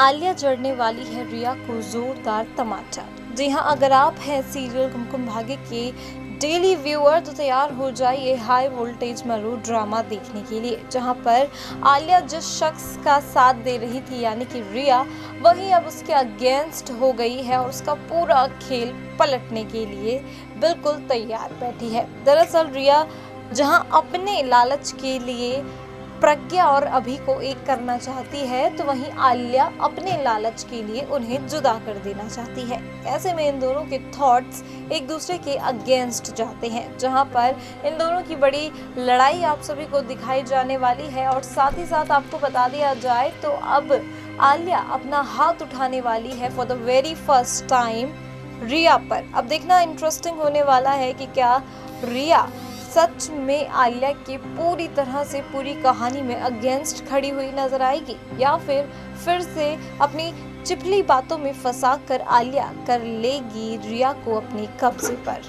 आलिया जड़ने वाली है रिया को जोरदार तमाचा। जी हाँ अगर आप हैं सीरियल कुमकुम भाग्य के डेली व्यूअर तो तैयार हो जाइए हाई वोल्टेज मरू ड्रामा देखने के लिए, जहाँ पर आलिया जिस शख्स का साथ दे रही थी, यानी कि रिया, वही अब उसके अगेंस्ट हो गई है और उसका पूरा खेल पलटने के लिए बिल्कुल तैयार बैठी है। दरअसल रिया, जहाँ अपने लालच के लिए प्रज्ञा और अभी को एक करना चाहती है तो वहीं आलिया अपने लालच के लिए उन्हें जुदा कर देना चाहती है। ऐसे में इन दोनों के थॉट्स एक दूसरे के अगेंस्ट जाते हैं, जहाँ पर इन दोनों की बड़ी लड़ाई आप सभी को दिखाई जाने वाली है और साथ ही साथ आपको बता दिया जाए तो अब आलिया अपना हाथ उठाने वाली है for the very first time Riya पर। अब देखना इंटरेस्टिंग होने वाला है कि क्या रिया सच में आलिया के पूरी तरह से पूरी कहानी में अगेंस्ट खड़ी हुई नज़र आएगी, या फिर फिर से अपनी चिपली बातों में फंसा कर आलिया कर लेगी रिया को अपने कब्जे पर।